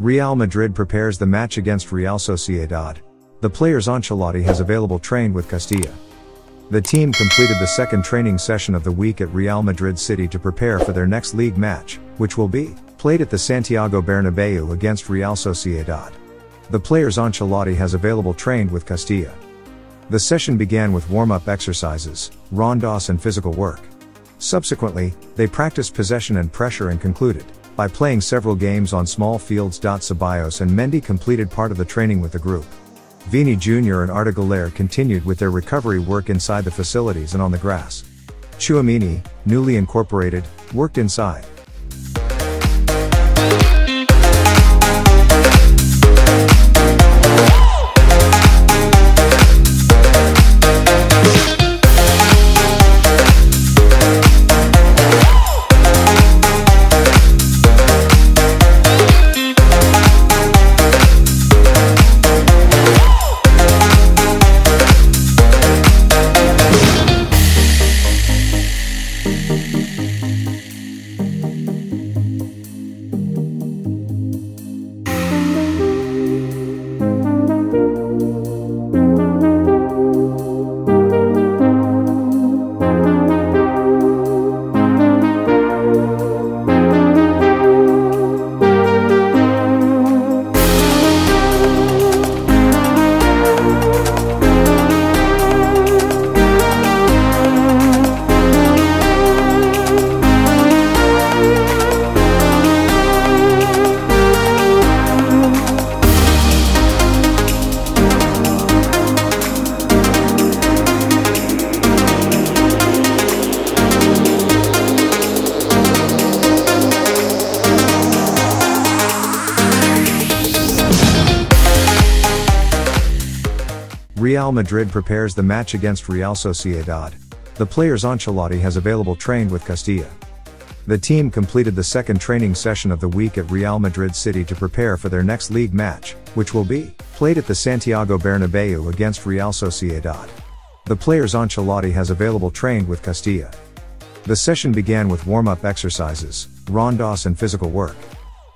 Real Madrid prepares the match against Real Sociedad. The players Ancelotti has available trained with Castilla. The team completed the second training session of the week at Real Madrid City to prepare for their next league match, which will be played at the Santiago Bernabeu against Real Sociedad. The players Ancelotti has available trained with Castilla. The session began with warm-up exercises, rondos and physical work. Subsequently, they practiced possession and pressure and concluded by playing several games on small fields. Ceballos and Mendy completed part of the training with the group. Vini Jr. and Arda continued with their recovery work inside the facilities and on the grass. Tchouaméni, newly incorporated, worked inside. Real Madrid prepares the match against Real Sociedad. The players Ancelotti has available trained with Castilla. The team completed the second training session of the week at Real Madrid City to prepare for their next league match, which will be played at the Santiago Bernabeu against Real Sociedad. The players Ancelotti has available trained with Castilla. The session began with warm-up exercises, rondos and physical work.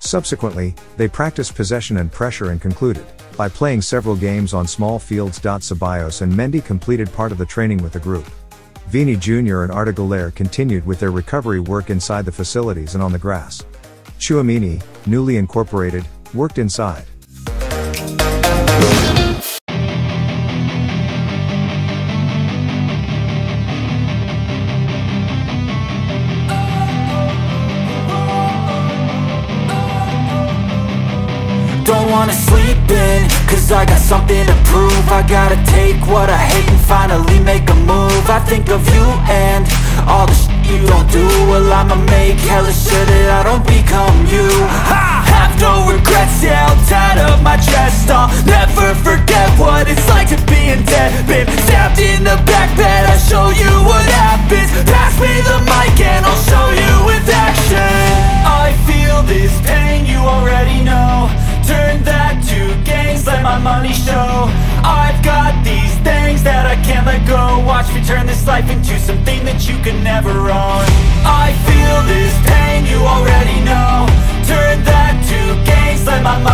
Subsequently, they practiced possession and pressure and concluded by playing several games on small fields. Ceballos and Mendy completed part of the training with the group. Vini Jr. and Güler continued with their recovery work inside the facilities and on the grass. Tchouaméni, newly incorporated, worked inside. I got something to prove. I gotta take what I hate and finally make a move. I think of you and all the shit you don't do. Well I'ma make hella sure that I don't become you. I have no regrets, yeah, I'll tie up my chest. I'll never turn this life into something that you can never own. I feel this pain, you already know. Turn that to gains, let my money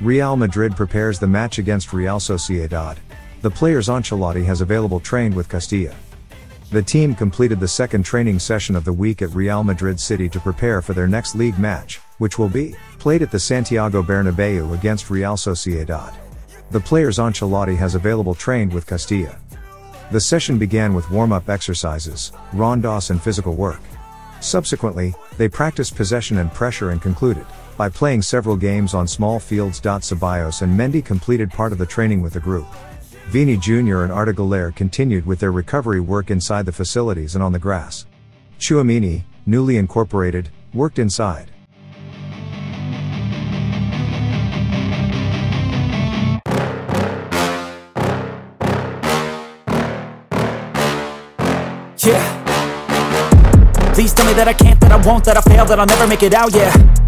Real Madrid prepares the match against Real Sociedad. The players Ancelotti has available trained with Castilla. The team completed the second training session of the week at Real Madrid City to prepare for their next league match, which will be played at the Santiago Bernabeu against Real Sociedad. The players Ancelotti has available trained with Castilla. The session began with warm-up exercises, rondos and physical work. Subsequently, they practiced possession and pressure and concluded by playing several games on small fields. Ceballos and Mendy completed part of the training with the group. Vini Jr. and Güler continued with their recovery work inside the facilities and on the grass. Tchouaméni, newly incorporated, worked inside. Yeah. Please tell me that I can't, that I won't, that I fail, that I'll never make it out, yeah.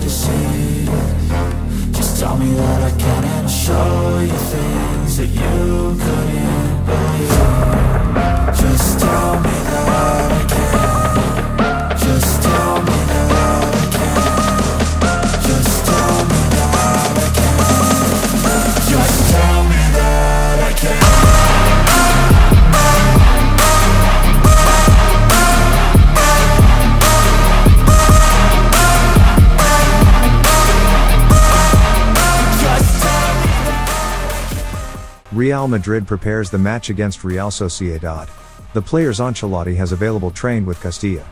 disease Just tell me that I can and show Real Madrid prepares the match against Real Sociedad. The players Ancelotti has available trained with Castilla.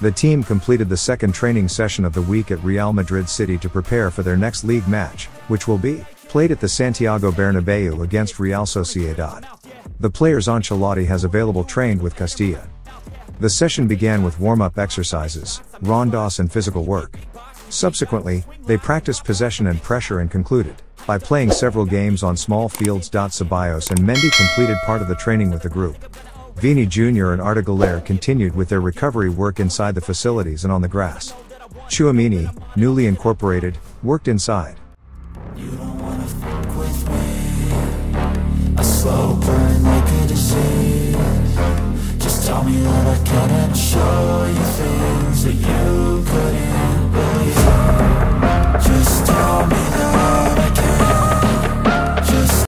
The team completed the second training session of the week at Real Madrid City to prepare for their next league match, which will be played at the Santiago Bernabeu against Real Sociedad. The players Ancelotti has available trained with Castilla. The session began with warm-up exercises, rondos and physical work. Subsequently, they practiced possession and pressure and concluded by playing several games on small fields. Ceballos and Mendy completed part of the training with the group. Vini Jr. and Arda continued with their recovery work inside the facilities and on the grass. Tchouaméni, newly incorporated, worked inside. Just tell me that I and show you things that you couldn't